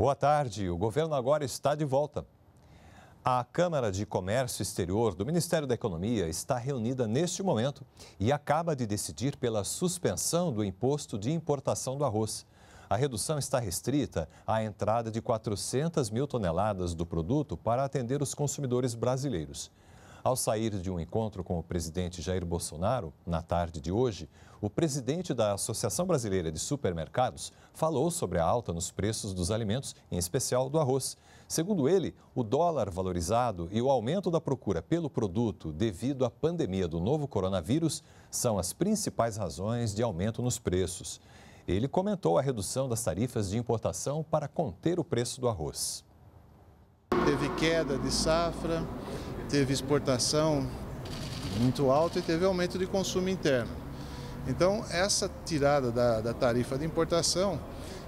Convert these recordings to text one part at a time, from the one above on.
Boa tarde. O governo agora está de volta. A Câmara de Comércio Exterior do Ministério da Economia está reunida neste momento e acaba de decidir pela suspensão do imposto de importação do arroz. A redução está restrita à entrada de 400 mil toneladas do produto para atender os consumidores brasileiros. Ao sair de um encontro com o presidente Jair Bolsonaro, na tarde de hoje, o presidente da Associação Brasileira de Supermercados falou sobre a alta nos preços dos alimentos, em especial do arroz. Segundo ele, o dólar valorizado e o aumento da procura pelo produto devido à pandemia do novo coronavírus são as principais razões de aumento nos preços. Ele comentou a redução das tarifas de importação para conter o preço do arroz. Teve queda de safra, teve exportação muito alta e teve aumento de consumo interno. Então, essa tirada da, da tarifa de importação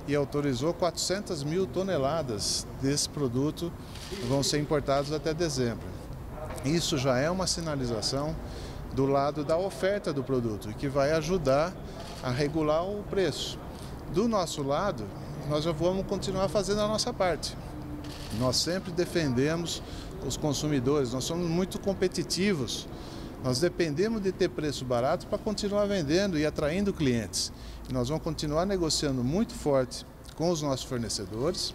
e autorizou 400 mil toneladas desse produto vão ser importados até dezembro. Isso já é uma sinalização do lado da oferta do produto que vai ajudar a regular o preço. Do nosso lado, nós já vamos continuar fazendo a nossa parte. Nós sempre defendemos os consumidores, nós somos muito competitivos. Nós dependemos de ter preço barato para continuar vendendo e atraindo clientes. E nós vamos continuar negociando muito forte com os nossos fornecedores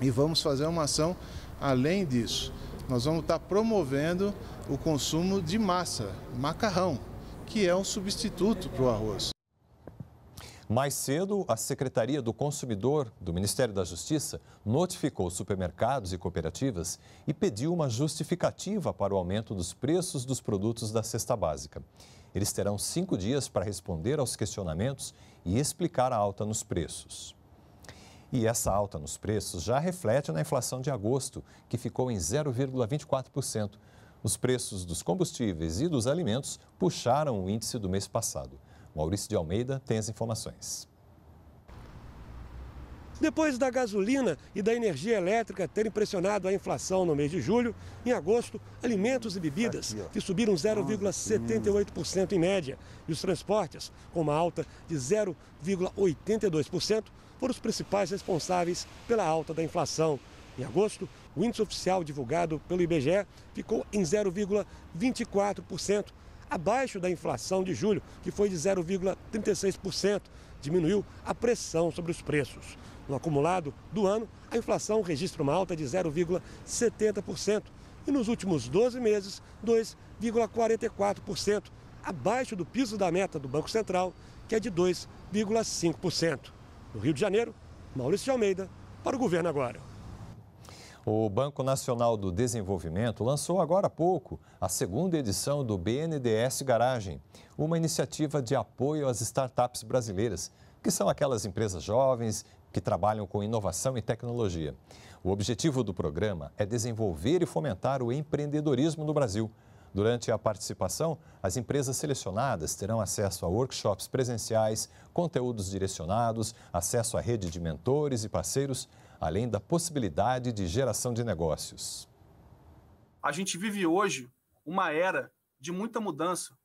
e vamos fazer uma ação além disso. Nós vamos estar promovendo o consumo de massa, macarrão, que é um substituto para o arroz. Mais cedo, a Secretaria do Consumidor do Ministério da Justiça notificou supermercados e cooperativas e pediu uma justificativa para o aumento dos preços dos produtos da cesta básica. Eles terão cinco dias para responder aos questionamentos e explicar a alta nos preços. E essa alta nos preços já reflete na inflação de agosto, que ficou em 0,24%. Os preços dos combustíveis e dos alimentos puxaram o índice do mês passado. Maurício de Almeida tem as informações. Depois da gasolina e da energia elétrica terem pressionado a inflação no mês de julho, em agosto, alimentos e bebidas, que subiram 0,78% em média, e os transportes, com uma alta de 0,82%, foram os principais responsáveis pela alta da inflação. Em agosto, o índice oficial divulgado pelo IBGE ficou em 0,24%, abaixo da inflação de julho, que foi de 0,36%. Diminuiu a pressão sobre os preços. No acumulado do ano, a inflação registra uma alta de 0,70% e nos últimos 12 meses, 2,44%, abaixo do piso da meta do Banco Central, que é de 2,5%. No Rio de Janeiro, Maurício de Almeida, para o Governo Agora. O Banco Nacional do Desenvolvimento lançou agora há pouco a segunda edição do BNDES Garagem, uma iniciativa de apoio às startups brasileiras, que são aquelas empresas jovens que trabalham com inovação e tecnologia. O objetivo do programa é desenvolver e fomentar o empreendedorismo no Brasil. Durante a participação, as empresas selecionadas terão acesso a workshops presenciais, conteúdos direcionados, acesso à rede de mentores e parceiros além da possibilidade de geração de negócios. A gente vive hoje uma era de muita mudança.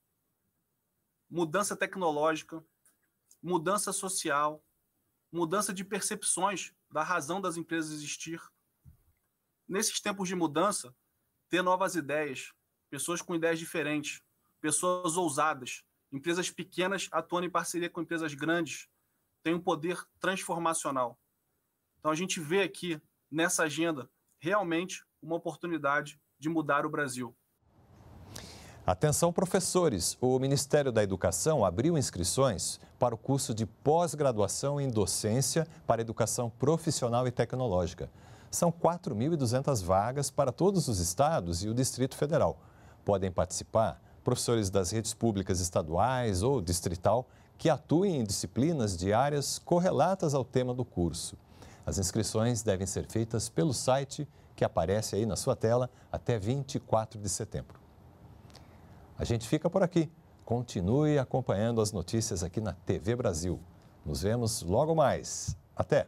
Mudança tecnológica, mudança social, mudança de percepções da razão das empresas existir. Nesses tempos de mudança, ter novas ideias, pessoas com ideias diferentes, pessoas ousadas, empresas pequenas atuando em parceria com empresas grandes, tem um poder transformacional. Então a gente vê aqui nessa agenda realmente uma oportunidade de mudar o Brasil. Atenção, professores! O Ministério da Educação abriu inscrições para o curso de pós-graduação em docência para educação profissional e tecnológica. São 4.200 vagas para todos os estados e o Distrito Federal. Podem participar professores das redes públicas estaduais ou distrital que atuem em disciplinas de áreas correlatas ao tema do curso. As inscrições devem ser feitas pelo site que aparece aí na sua tela até 24 de setembro. A gente fica por aqui. Continue acompanhando as notícias aqui na TV Brasil. Nos vemos logo mais. Até!